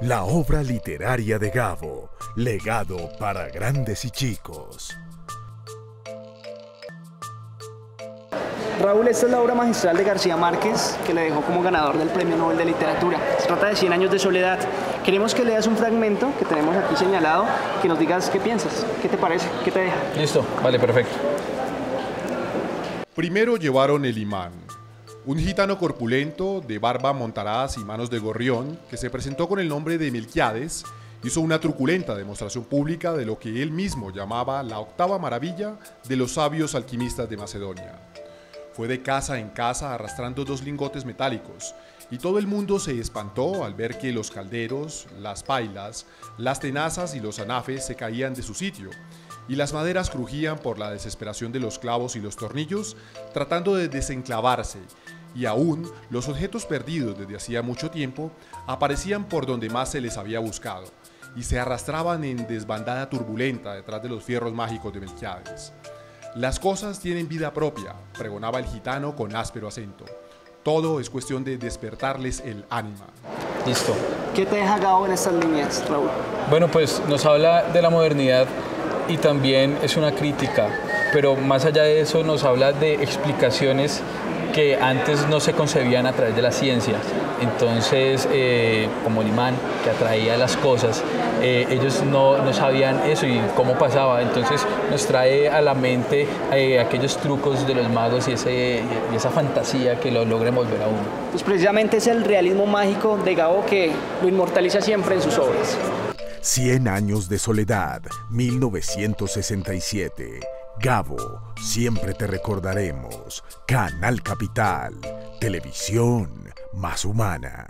La obra literaria de Gabo, legado para grandes y chicos. Raúl, esta es la obra magistral de García Márquez que le dejó como ganador del Premio Nobel de Literatura. Se trata de 100 años de soledad. Queremos que leas un fragmento que tenemos aquí señalado, que nos digas qué piensas, qué te parece, qué te deja. Listo, vale, perfecto. Primero llevaron el imán, un gitano corpulento, de barba montaraz y manos de gorrión, que se presentó con el nombre de Melquiades, hizo una truculenta demostración pública de lo que él mismo llamaba la octava maravilla de los sabios alquimistas de Macedonia. Fue de casa en casa arrastrando dos lingotes metálicos, y todo el mundo se espantó al ver que los calderos, las pailas, las tenazas y los anafes se caían de su sitio, y las maderas crujían por la desesperación de los clavos y los tornillos, tratando de desenclavarse, y aún los objetos perdidos desde hacía mucho tiempo aparecían por donde más se les había buscado, y se arrastraban en desbandada turbulenta detrás de los fierros mágicos de Melquiades. Las cosas tienen vida propia, pregonaba el gitano con áspero acento. Todo es cuestión de despertarles el ánima. Listo. ¿Qué te deja Gabo en estas líneas, Raúl? Bueno, pues nos habla de la modernidad y también es una crítica, pero más allá de eso nos habla de explicaciones que antes no se concebían a través de la ciencia. Entonces, eh, como el imán que atraía las cosas, eh, ellos no, no, sabían eso y cómo pasaba. Entonces nos trae a la mente eh, aquellos trucos de los magos y, ese, y esa fantasía que lo logremos ver a uno. Pues precisamente es el realismo mágico de Gabo que lo inmortaliza siempre en sus obras. 100 años de soledad, 1967. Gabo, siempre te recordaremos. Canal Capital, televisión más humana.